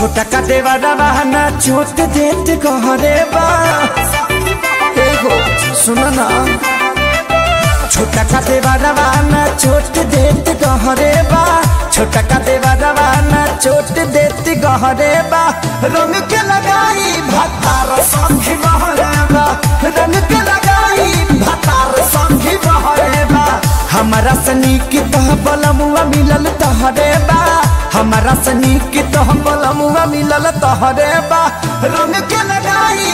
छोटा का देवा रवाना चोट देत कहरे बा। हो सुन ना। छोटा का देवा रवाना चोट देत कहरे बा। छोटा का देवा रवाना चोट देत गहरे बा। रंग के लगाई भतार संगी बहरे बा। रंग के लगाई भतार संगी बहरे बा। हमारा सनी की तह बलमुआ मिलल तहरे बा। हमारा सनी की हम बलमुआ मिलल तोहरे बा। रंग के लगाई